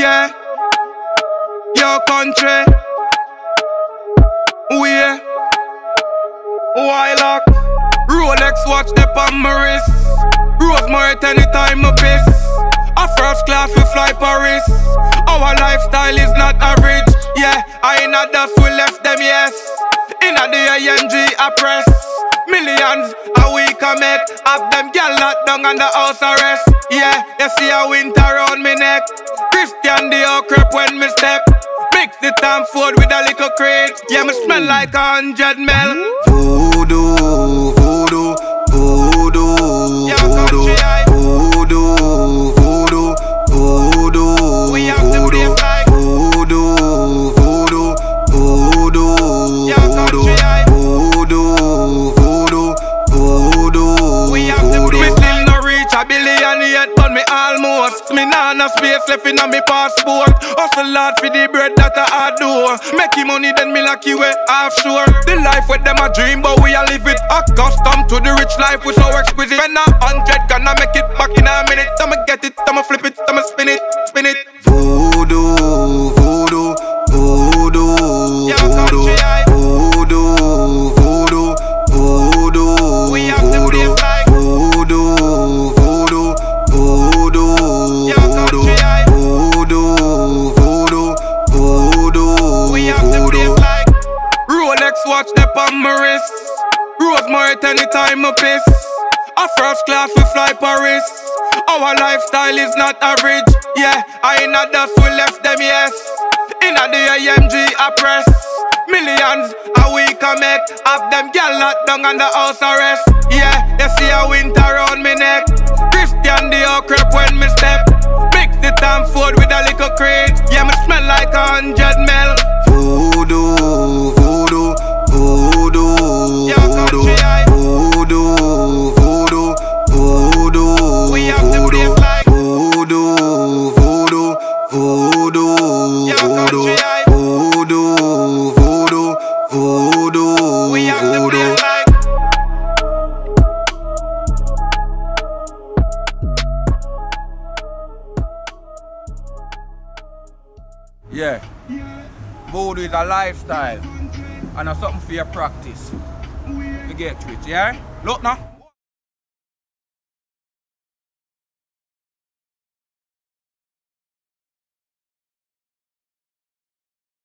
Yeah. Your country. Oh, we. Wylock. Rolex watch the on my. Rosé Moët anytime I piss. A first class we fly Paris. Our lifestyle is not average. Yeah, I in a dust we left them yes. In a the AMG I press. Millions a week I make. Have gal locked down under house arrest. Yeah, you see a winter around me neck. Christian Dior crepe when me step. Mix the Tom Ford with a little crate. Yeah, me smell like a hundred mil. Voodoo, voodoo, voodoo, Yeah, almost. Me nah no space left in me passport. Hustle hard for the bread that I do. Making money then me lucky way offshore. The life with them a dream, but we a live it. Accustomed to the rich life, we so exquisite. When a hundred gonna make it back in a minute. I'ma get it, I'ma flip it, watch the on my wrist. Rosé Moët anytime I piss. A first class we fly Paris. Our lifestyle is not average. Yeah, I in a dust we left them yes. In a the AMG I press. Millions a week I make. Have them gal locked down under house arrest. Yeah, you see a winter around me neck. Christian Dior crepe when me step. Mix the Tom Ford with a little crate. Yeah, me smell like a hundred mil. Voodoo, voodoo, We have the voodoo, place like- voodoo, voodoo, voodoo, Yeah, voodoo, voodoo, voodoo, voodoo, We have the voodoo. place like Yeah. Voodoo is a lifestyle and a something for your practice. You get rich, yeah? Look now.